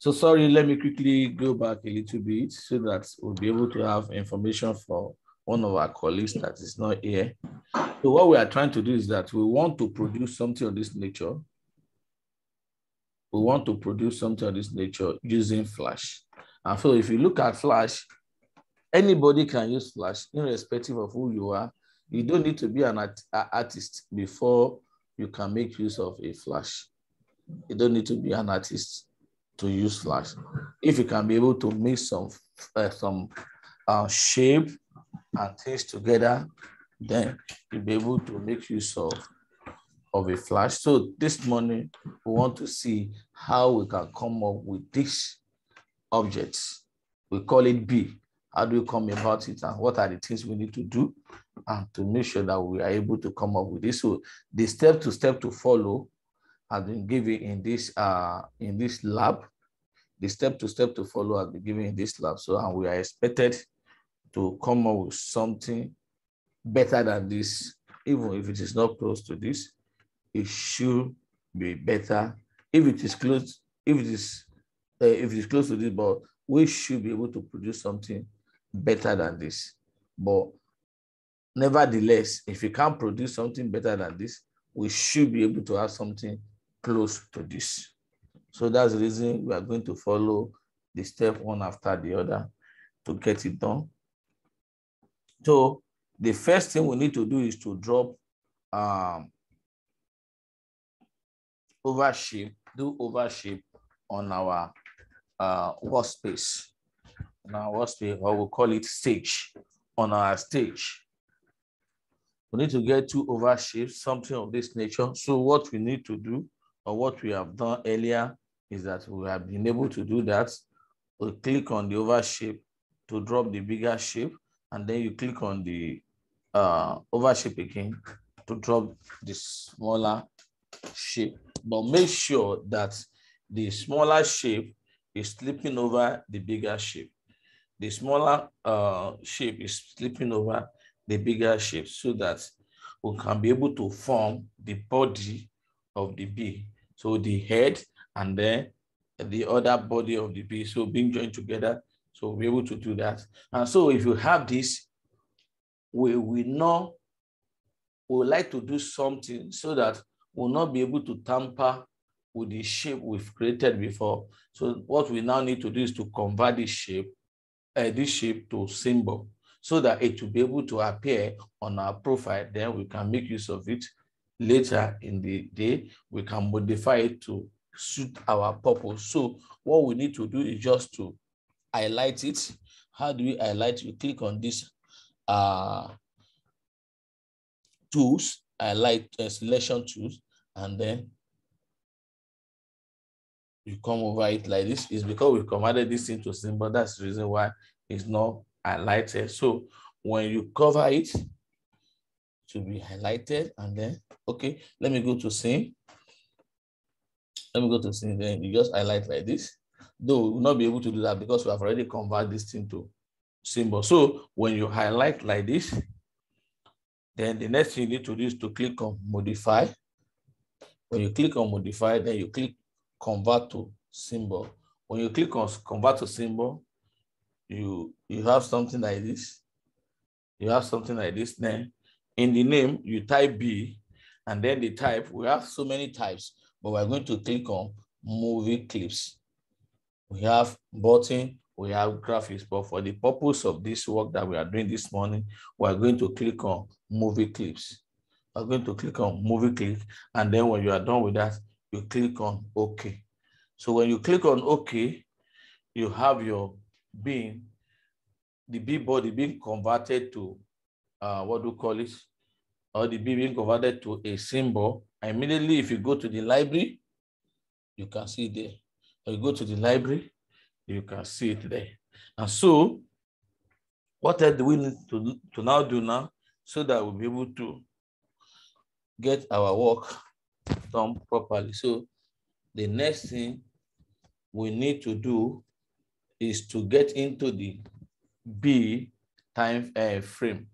So sorry, let me quickly go back a little bit so that we'll be able to have information for one of our colleagues that is not here. So what we are trying to do is that we want to produce something of this nature. We want to produce something of this nature using Flash. And so if you look at Flash, anybody can use Flash irrespective of who you are. You don't need to be an art artist before you can make use of a Flash. You don't need to be an artist to use Flash. If you can be able to make some, uh, some uh, shape and things together, then you'll be able to make use of, of a Flash. So this morning, we want to see how we can come up with these objects. We call it B. How do we come about it and what are the things we need to do and to make sure that we are able to come up with this. So the step to step to follow has been given in this uh in this lab. The step to step to follow has been given in this lab. So and we are expected to come up with something better than this, even if it is not close to this, it should be better. If it is close, if it is uh, if it is close to this, but we should be able to produce something better than this. But nevertheless, if we can't produce something better than this, we should be able to have something close to this. So that's the reason we are going to follow the step one after the other to get it done. So the first thing we need to do is to drop um, do oval shape on our uh, workspace. On our workspace, or we call it stage, on our stage. We need to get to oval shape, something of this nature. So what we need to do, or what we have done earlier, is that we have been able to do that. We click on the oval shape to drop the bigger shape, and then you click on the uh, oval shape again to drop the smaller shape. But make sure that the smaller shape is slipping over the bigger shape. The smaller uh, shape is slipping over the bigger shape so that we can be able to form the body of the bee. So the head and then the other body of the bee. So being joined together. So we'll be able to do that. And so if you have this, we will know, we would like to do something so that we'll not be able to tamper with the shape we've created before. So what we now need to do is to convert this shape, uh, this shape to symbol so that it will be able to appear on our profile. Then we can make use of it later in the day. We can modify it to suit our purpose. So what we need to do is just to highlight it. How do we highlight? You click on this uh, tools, highlight uh, selection tools, and then you come over it like this. It's because we converted this into symbol. That's the reason why it's not highlighted. So when you cover it, to be highlighted and then, okay, let me go to scene. Let me go to scene, then you just highlight like this. Though we will not be able to do that because we have already converted this thing to symbol. So when you highlight like this, then the next thing you need to do is to click on modify. When you click on modify, then you click convert to symbol. When you click on convert to symbol, you, you have something like this. You have something like this Then In the name, you type B, and then the type, we have so many types, but we're going to click on movie clips. We have button, we have graphics, but for the purpose of this work that we are doing this morning, we're going to click on movie clips. We're going to click on movie clip, and then when you are done with that, you click on OK. So when you click on OK, you have your being, the B body being converted to uh, what do you call it? Or the B being converted to a symbol. Immediately, if you go to the library, you can see there. Or you go to the library, you can see it there. And so, what do we need to, to now do now so that we'll be able to get our work done properly. So the next thing we need to do is to get into the B time uh, frame.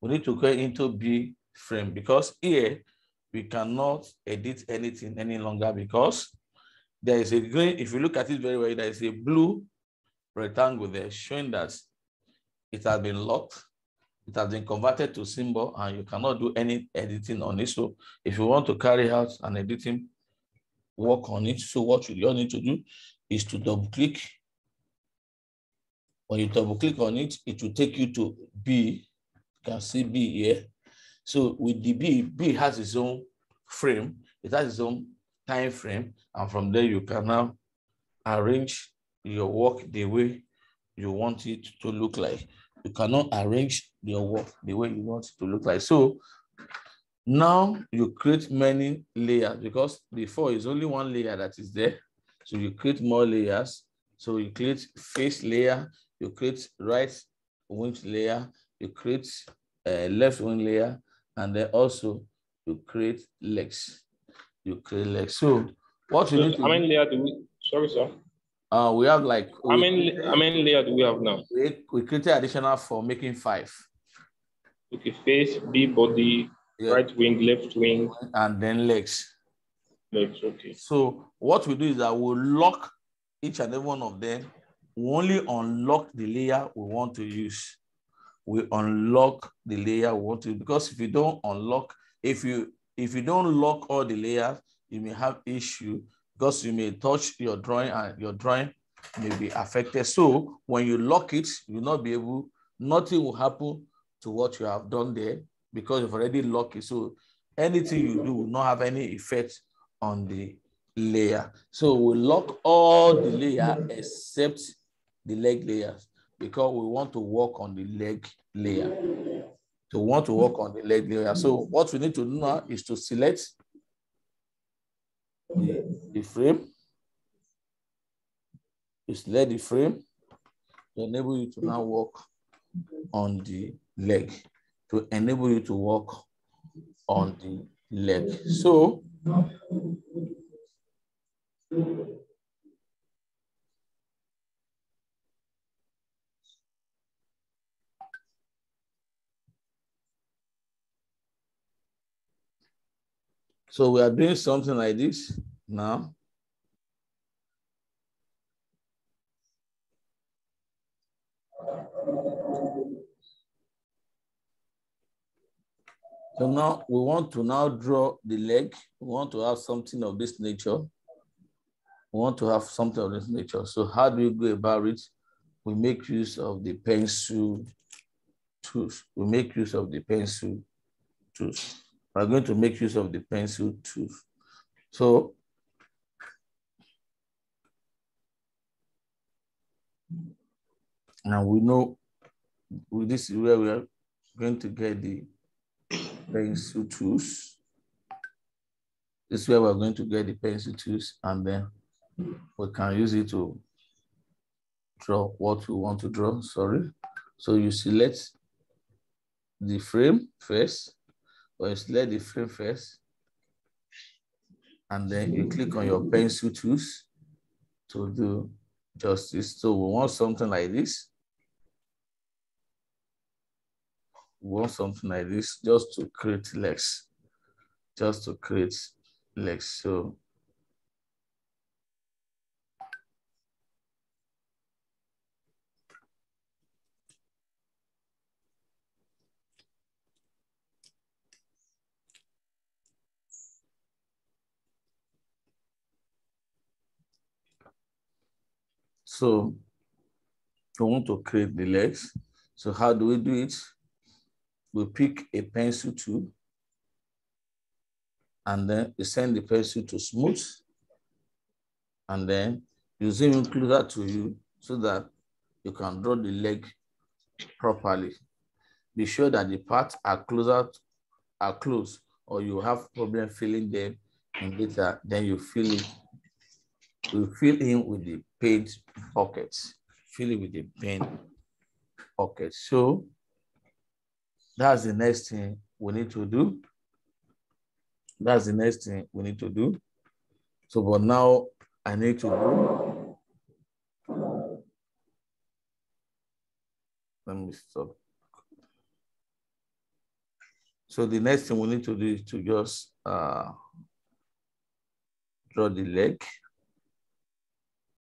We need to go into B frame because here we cannot edit anything any longer because there is a green, if you look at it very well, there is a blue rectangle there showing that it has been locked. It has been converted to symbol and you cannot do any editing on it. So if you want to carry out an editing work on it, so what you all need to do is to double click. When you double click on it, it will take you to B. You can see B here. So with the B, B has its own frame. It has its own time frame. And from there, you can now arrange your work the way you want it to look like. You cannot arrange your work the way you want it to look like. So now you create many layers because before is only one layer that is there. So you create more layers. So you create face layer, you create right wing layer, you create a left wing layer, and then also you create legs. You create legs. So what you So need to how many layers do we? Sorry, sir. uh, we have like How many how many layers do we have now? we, we created additional for making five. Okay, face, B body, Yeah. right wing, left wing, And then legs. legs. Okay. So what we do is that we'll lock each and every one of them. We only unlock the layer we want to use. We unlock the layer we want to because if you don't unlock, if you if you don't lock all the layers, you may have issue because you may touch your drawing and your drawing may be affected. So when you lock it, you'll not be able, nothing will happen to what you have done there because you've already locked it. So anything you do will not have any effect on the layer. So we lock all the layer except the leg layers because we want to work on the leg layer. To want to work on the leg layer. So what we need to do now is to select the, the frame. You select the frame to enable you to now work on the leg, to enable you to work on the leg. So So we are doing something like this now. So now we want to now draw the leg. We want to have something of this nature. We want to have something of this nature. So how do we go about it? We make use of the pencil tools. We make use of the pencil tools. We're going to make use of the pencil tools. So now we know this is where we are going to get the pencil tools. This is where we're going to get the pencil tools and then we can use it to draw what we want to draw, sorry. So you select the frame first, or you select the frame first, and then you click on your mm-hmm. pencil tools to do justice. So we want something like this. We want something like this just to create legs, just to create legs. So So we want to create the legs. So how do we do it? We pick a pencil tool and then we send the pencil to smooth and then you zoom in closer to you so that you can draw the leg properly. Be sure that the parts are closer, are close or you have problem filling them in later, then you fill it we fill in with the paint buckets. Fill it with the paint buckets. So that's the next thing we need to do. That's the next thing we need to do. So, but now I need to do. Let me stop. So the next thing we need to do is to just uh, draw the leg.